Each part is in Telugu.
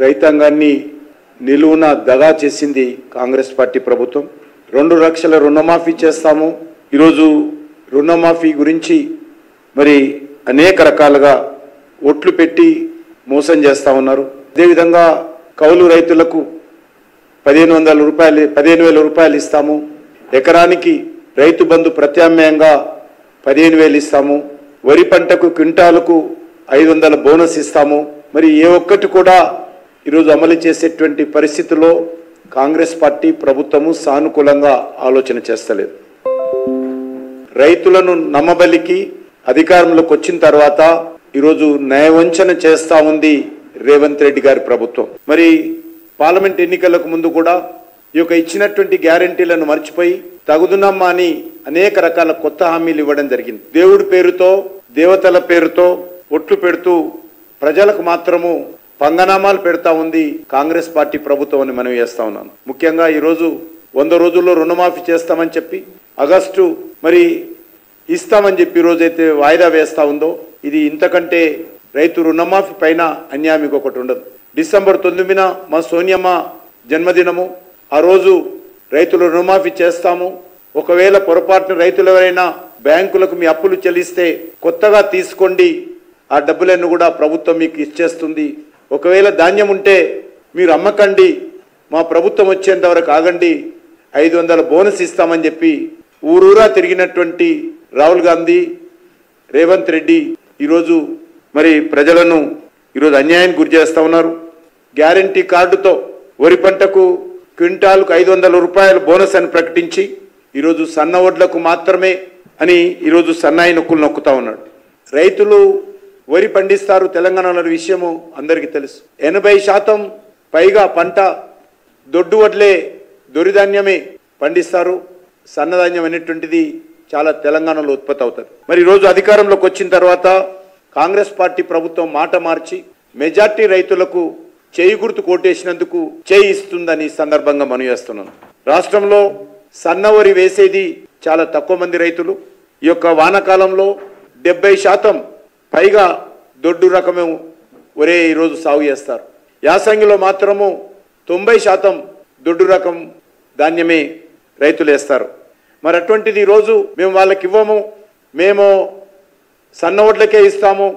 రైతాంగాన్ని నిలువున దగా చేసింది కాంగ్రెస్ పార్టీ ప్రభుత్వం. రెండు లక్షల రుణమాఫీ చేస్తాము. ఈరోజు రుణమాఫీ గురించి మరి అనేక రకాలుగా ఒట్లు పెట్టి మోసం చేస్తా ఉన్నారు. అదేవిధంగా కౌలు రైతులకు పదిహేను వందల రూపాయలు పదిహేను వేల రూపాయలు ఇస్తాము. ఎకరానికి రైతు బంధు ప్రత్యామ్నాయంగా పదిహేను వేలు ఇస్తాము. వరి పంటకు క్వింటాలకు ఐదు వందల బోనస్ ఇస్తాము. మరి ఏ ఒక్కటి కూడా ఈరోజు అమలు చేసేటువంటి పరిస్థితుల్లో కాంగ్రెస్ పార్టీ ప్రభుత్వము సానుకూలంగా ఆలోచన చేస్తలేదు. రైతులను నమ్మబలికి అధికారంలోకి వచ్చిన తర్వాత ఈరోజు న్యాయవంచన చేస్తా ఉంది రేవంత్ రెడ్డి గారి ప్రభుత్వం. మరి పార్లమెంట్ ఎన్నికలకు ముందు కూడా ఈ యొక్క ఇచ్చినటువంటి గ్యారంటీలను మర్చిపోయి తగుదునమ్మా అని అనేక రకాల కొత్త హామీలు ఇవ్వడం జరిగింది. దేవుడి పేరుతో దేవతల పేరుతో ఒట్లు పెడుతూ ప్రజలకు మాత్రము పంగనామాలు పెడతా ఉంది కాంగ్రెస్ పార్టీ ప్రభుత్వం అని మనం చేస్తా ఉన్నాను. ముఖ్యంగా ఈరోజు వంద రోజుల్లో రుణమాఫీ చేస్తామని చెప్పి ఆగస్టు మరి ఇస్తామని చెప్పి రోజైతే వాయిదా వేస్తా ఉందో ఇది ఇంతకంటే రైతు రుణమాఫీ పైన అన్యాయం ఇంకొకటి ఉండదు. డిసెంబర్ తొమ్మిదిన మా సోనియమ్మ జన్మదినము ఆ రోజు రైతులు రుణమాఫీ చేస్తాము. ఒకవేళ పొరపాటున రైతులు ఎవరైనా బ్యాంకులకు మీ అప్పులు చెల్లిస్తే కొత్తగా తీసుకోండి ఆ డబ్బులను కూడా ప్రభుత్వం మీకు ఇచ్చేస్తుంది. ఒకవేళ ధాన్యం ఉంటే మీరు అమ్మకండి మా ప్రభుత్వం వచ్చేంత వరకు ఆగండి ఐదు వందల బోనస్ ఇస్తామని చెప్పి ఊరూరా తిరిగినటువంటి రాహుల్ గాంధీ రేవంత్ రెడ్డి ఈరోజు మరి ప్రజలను ఈరోజు అన్యాయానికి గురి చేస్తా ఉన్నారు. గ్యారంటీ కార్డుతో వరి పంటకు క్వింటాల్కు ఐదు వందల రూపాయల బోనస్ అని ప్రకటించి ఈరోజు సన్న వడ్లకు మాత్రమే అని ఈరోజు సన్నాయి నొక్కులు నొక్కుతా ఉన్నాడు. రైతులు వరి పండిస్తారు తెలంగాణలో విషయము అందరికీ తెలుసు. ఎనభై శాతం పైగా పంట దొడ్డు వడ్లే దొరిధాన్యమే పండిస్తారు. సన్నధాన్యం అనేటువంటిది చాలా తెలంగాణలో ఉత్పత్తి అవుతుంది. మరి ఈరోజు అధికారంలోకి వచ్చిన తర్వాత కాంగ్రెస్ పార్టీ ప్రభుత్వం మాట మార్చి మెజార్టీ రైతులకు చేయి గుర్తు కోటేసినందుకు చేయి ఇస్తుందని సందర్భంగా మనం చేస్తున్నాను. రాష్ట్రంలో సన్నవరి వేసేది చాలా తక్కువ మంది రైతులు. ఈ యొక్క వానాకాలంలో డెబ్బై శాతం పైగా దొడ్డు రకమే ఒరే ఈరోజు సాగు చేస్తారు. యాసంగిలో మాత్రము తొంభై శాతం దొడ్డు రకం ధాన్యమే రైతులు వేస్తారు. మరి అటువంటిది ఈరోజు మేము వాళ్ళకి ఇవ్వము మేము సన్న ఓట్లకే ఇస్తాము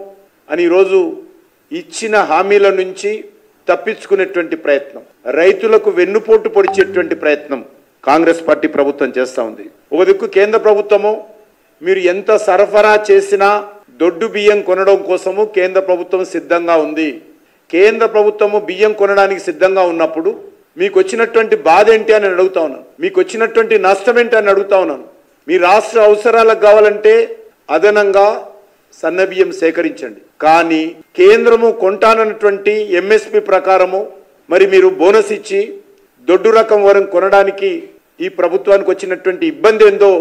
అని ఈరోజు ఇచ్చిన హామీల నుంచి తప్పించుకునేటువంటి ప్రయత్నం రైతులకు వెన్నుపోటు పొడిచేటువంటి ప్రయత్నం కాంగ్రెస్ పార్టీ ప్రభుత్వం చేస్తూ ఉంది. ఒక దిక్కు కేంద్ర ప్రభుత్వము మీరు ఎంత సరఫరా చేసినా దొడ్డు బియ్యం కొనడం కోసము కేంద్ర ప్రభుత్వం సిద్ధంగా ఉంది. కేంద్ర ప్రభుత్వము బియ్యం కొనడానికి సిద్ధంగా ఉన్నప్పుడు మీకు వచ్చినటువంటి బాధ ఏంటి అని అడుగుతా ఉన్నాను. మీకు వచ్చినటువంటి నష్టం ఏంటి అని అడుగుతా ఉన్నాను. మీ రాష్ట్ర అవసరాలకు కావాలంటే అదనంగా సన్న బియ్యం సేకరించండి. కానీ కేంద్రము కొంటానన్నటువంటి ఎంఎస్పి ప్రకారము మరి మీరు బోనస్ ఇచ్చి దొడ్డు రకం వరం కొనడానికి ఈ ప్రభుత్వానికి వచ్చినటువంటి ఇబ్బంది ఏందో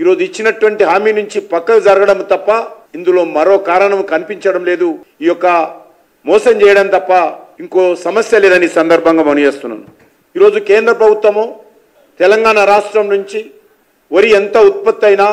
ఈరోజు ఇచ్చినటువంటి హామీ నుంచి పక్కకు జరగడం తప్ప ఇందులో మరో కారణం కనిపించడం లేదు. ఈ యొక్క మోసం చేయడం తప్ప ఇంకో సమస్య లేదని ఈ సందర్భంగా మనం చేస్తున్నాను. ఈరోజు కేంద్ర ప్రభుత్వము తెలంగాణ రాష్ట్రం నుంచి వరి ఎంత ఉత్పత్తి అయినా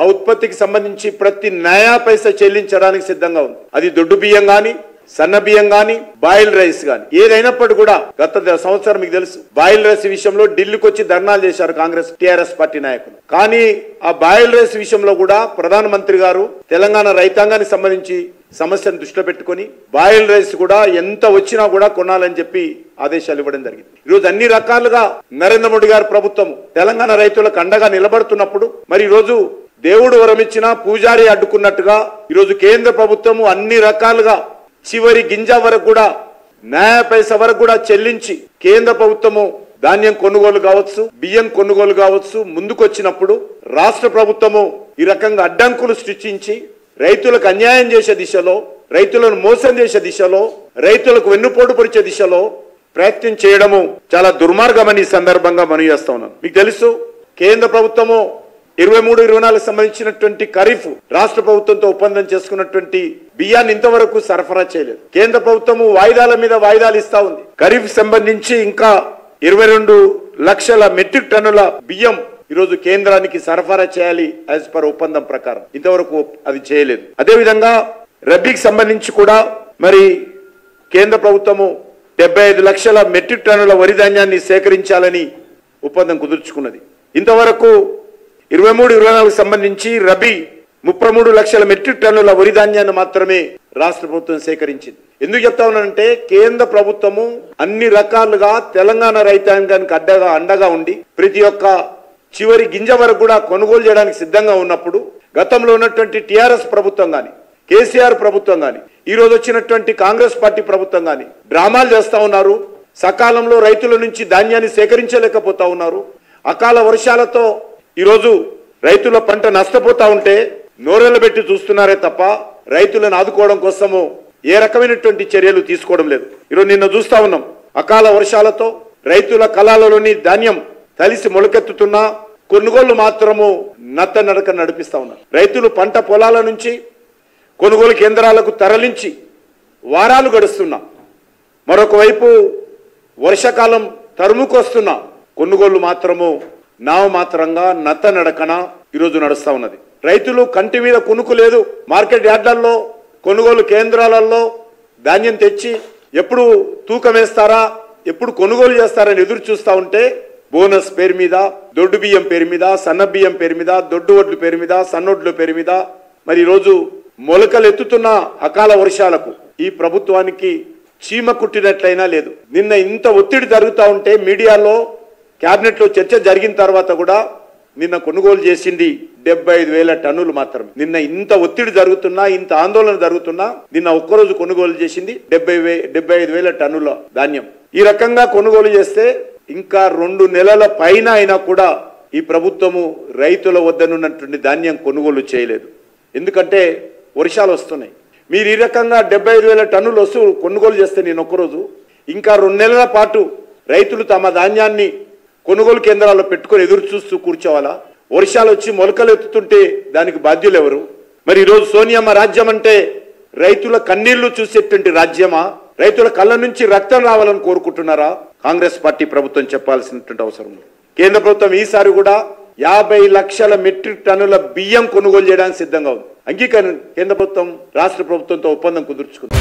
ఆ ఉత్పత్తికి సంబంధించి ప్రతి నయా పైస చెల్లించడానికి సిద్ధంగా ఉంది. అది దొడ్డు బియ్యం కానీ సన్న బియ్యం గాని బాయిల్ రైస్ గాని ఏదైనప్పటికీ కూడా గత సంవత్సరం మీకు తెలుసు బాయిల్ రైస్ విషయంలో ఢిల్లీకి వచ్చి ధర్నాలు చేశారు కాంగ్రెస్ టిఆర్ఎస్ పార్టీ నాయకులు. కానీ ఆ బాయిల్ రైస్ విషయంలో కూడా ప్రధానమంత్రి గారు తెలంగాణ రైతాంగానికి సంబంధించి సమస్యను దృష్టిలో పెట్టుకొని బాయిల్ రైస్ కూడా ఎంత వచ్చినా కూడా కొనాలని చెప్పి ఆదేశాలు ఇవ్వడం జరిగింది. ఈరోజు అన్ని రకాలుగా నరేంద్ర మోడీ గారి ప్రభుత్వం తెలంగాణ రైతులకు అండగా నిలబడుతున్నప్పుడు మరి ఈరోజు దేవుడు వరమిచ్చిన పూజారి అడ్డుకున్నట్టుగా ఈరోజు కేంద్ర ప్రభుత్వము అన్ని రకాలుగా చివరి గింజ వరకు కూడా న్యాయ పైస వరకు కూడా చెల్లించి కేంద్ర ప్రభుత్వము ధాన్యం కొనుగోలు కావచ్చు బియ్యం కొనుగోలు కావచ్చు ముందుకొచ్చినప్పుడు రాష్ట్ర ప్రభుత్వము ఈ రకంగా అడ్డంకులు సృష్టించి రైతులకు అన్యాయం చేసే దిశలో రైతులను మోసం చేసే దిశలో రైతులకు వెన్నుపోటు పొడిచే దిశలో ప్రయత్నం చేయడము చాలా దుర్మార్గమని ఈ సందర్భంగా మనం చేస్తా ఉన్నాం మీకు తెలుసు కేంద్ర ప్రభుత్వము ఇరవై మూడు ఇరవై నాలుగు సంబంధించినటువంటి ఖరీఫ్ రాష్ట్ర ప్రభుత్వంతో ఒప్పందం చేసుకున్నటువంటి బియ్యాన్ని ఇంతవరకు సరఫరా చేయలేదు. కేంద్ర ప్రభుత్వము వాయిదాల మీద వాయిదాలు ఇస్తా ఉంది. ఖరీఫ్ సంబంధించి ఇంకా ఇరవై రెండు లక్షల మెట్రిక్ టన్నుల బియ్యం ఈరోజు కేంద్రానికి సరఫరా చేయాలి యాజ్ పర్ ఒప్పందం ప్రకారం. ఇంతవరకు అది చేయలేదు. అదేవిధంగా రబీకి సంబంధించి కూడా మరి కేంద్ర ప్రభుత్వము డెబ్బై ఐదు లక్షల మెట్రిక్ టన్నుల వరి ధాన్యాన్ని సేకరించాలని ఒప్పందం కుదుర్చుకున్నది. ఇంతవరకు ఇరవై మూడు ఇరవై నాలుగు సంబంధించి రబీ ముప్పై మూడు లక్షల మెట్రిక్ టన్నుల వరి ధాన్యాన్ని మాత్రమే రాష్ట్ర ప్రభుత్వం సేకరించింది. ఎందుకు చెప్తా ఉన్నానంటే కేంద్ర ప్రభుత్వము అన్ని రకాలుగా తెలంగాణ రైతాంగానికి అడ్డగా అండగా ఉండి ప్రతి ఒక్క చివరి గింజ వరకు కూడా కొనుగోలు చేయడానికి సిద్ధంగా ఉన్నప్పుడు గతంలో ఉన్నటువంటి టిఆర్ఎస్ ప్రభుత్వం గాని కేసీఆర్ ప్రభుత్వం గాని ఈ రోజు వచ్చినటువంటి కాంగ్రెస్ పార్టీ ప్రభుత్వం గాని డ్రామాలు చేస్తా ఉన్నారు. సకాలంలో రైతుల నుంచి ధాన్యాన్ని సేకరించలేకపోతా ఉన్నారు. అకాల వర్షాలతో ఈరోజు రైతుల పంట నష్టపోతా ఉంటే నోరెళ్ళబెట్టి చూస్తున్నారే తప్ప రైతులను ఆదుకోవడం కోసము ఏ రకమైనటువంటి చర్యలు తీసుకోవడం లేదు. ఈరోజు నిన్న చూస్తా ఉన్నాం. అకాల వర్షాలతో రైతుల కళాలలోని ధాన్యం తలిసి మొలకెత్తుతున్నా కొనుగోళ్ళు మాత్రము నత్త నడక నడిపిస్తా ఉన్నారు రైతులు పంట పొలాల నుంచి కొనుగోలు కేంద్రాలకు తరలించి వారాలు గడుస్తున్నా. మరొకవైపు వర్షాకాలం తరుముకొస్తున్న కొనుగోళ్ళు మాత్రము నామమాత్రంగా నత్త నడకన ఈరోజు నడుస్తూ ఉన్నది. రైతులు కంటి మీద కొనుక్కు లేదు. మార్కెట్ యార్డ్లలో కొనుగోలు కేంద్రాలలో ధాన్యం తెచ్చి ఎప్పుడు తూకం వేస్తారా ఎప్పుడు కొనుగోలు చేస్తారని ఎదురు చూస్తూ ఉంటే బోనస్ పేరు మీద దొడ్డు బియ్యం పేరు మీద సన్న బియ్యం పేరు మీద దొడ్డు వడ్లు పేరు మీద సన్నొడ్లు పేరు మీద మరి ఈరోజు మొలకలు ఎత్తుతున్న అకాల వర్షాలకు ఈ ప్రభుత్వానికి చీమ కుట్టినట్లయినా లేదు. నిన్న ఇంత ఒత్తిడి జరుగుతూ ఉంటే మీడియాలో క్యాబినెట్లో చర్చ జరిగిన తర్వాత కూడా నిన్న కొనుగోలు చేసింది డెబ్బై ఐదు వేల టన్నులు మాత్రమే. నిన్న ఇంత ఒత్తిడి జరుగుతున్నా ఇంత ఆందోళన జరుగుతున్నా నిన్న ఒక్కరోజు కొనుగోలు చేసింది డెబ్బై వే డెబ్బై ఐదు వేల టన్నుల ధాన్యం. ఈ రకంగా కొనుగోలు చేస్తే ఇంకా రెండు నెలల పైన అయినా కూడా ఈ ప్రభుత్వము రైతుల వద్దనున్నటువంటి ధాన్యం కొనుగోలు చేయలేదు. ఎందుకంటే వర్షాలు వస్తున్నాయి. మీరు ఈ రకంగా డెబ్బై ఐదు వేల టన్నులు వస్తూ కొనుగోలు చేస్తే నేను ఒక్కరోజు ఇంకా రెండు నెలల పాటు రైతులు తమ ధాన్యాన్ని కొనుగోలు కేంద్రాల్లో పెట్టుకొని ఎదురు చూస్తూ కూర్చోవాలా? వర్షాలు వచ్చి మొలకలు ఎత్తుతుంటే దానికి బాధ్యులు ఎవరు మరి ఈరోజు సోనియమ్మ రాజ్యం అంటే రైతుల కన్నీళ్ళు చూసేటువంటి రాజ్యమా? రైతుల కళ్ళ నుంచి రక్తం రావాలని కోరుకుంటున్నారా? కాంగ్రెస్ పార్టీ ప్రభుత్వం చెప్పాల్సినటువంటి అవసరం ఉంది. కేంద్ర ప్రభుత్వం ఈసారి కూడా యాభై లక్షల మెట్రిక్ టన్నుల బియ్యం కొనుగోలు చేయడానికి సిద్ధంగా ఉంది. అంగీకారం కేంద్ర ప్రభుత్వం రాష్ట్ర ప్రభుత్వంతో ఒప్పందం కుదుర్చుకుంది.